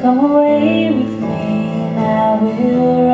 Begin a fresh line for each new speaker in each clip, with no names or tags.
Come away with me and I will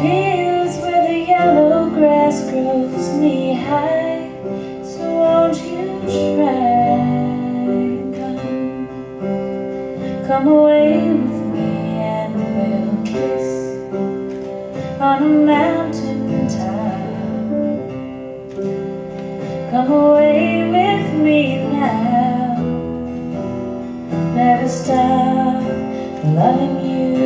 Fields where the yellow grass grows knee high. So won't you try? Come, come away with me and we'll kiss On a mountain top. Come away with me now. Never stop loving you.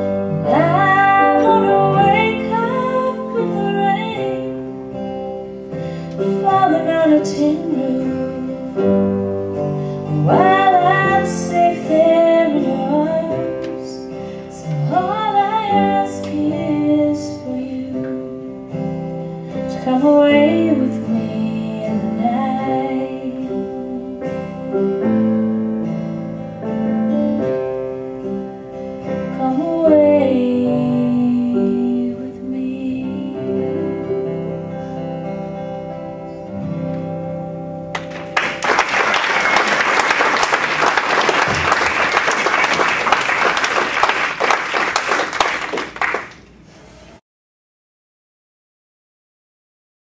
falling on a tin roof While I'm safe there in arms So all I ask is for you To come away with me.